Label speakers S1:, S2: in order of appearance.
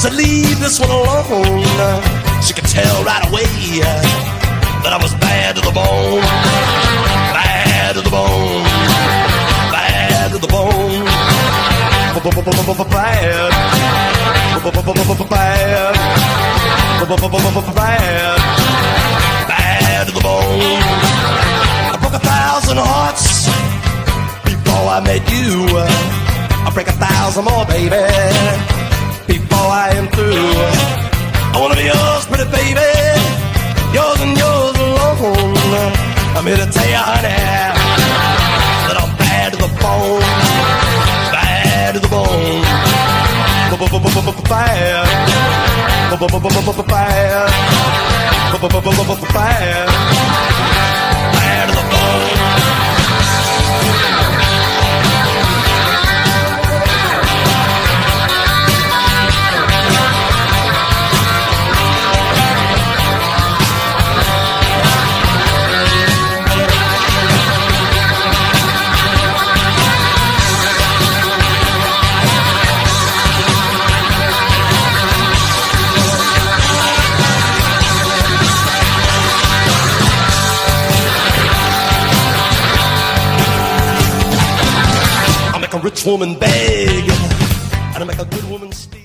S1: said, leave this one alone. She could tell right away that I was bad to the bone. Bad to the bone. Bad to the bone. Bad. Bad. Bad. Bad to the bone. I broke a thousand hearts before I met you. I'll break a thousand more, baby, pretty baby, yours and yours alone. I'm here to tell you, honey, that I'm bad to the bone, bad to the bone, bad, bad, bad make a rich woman beg, and I make a good woman steal.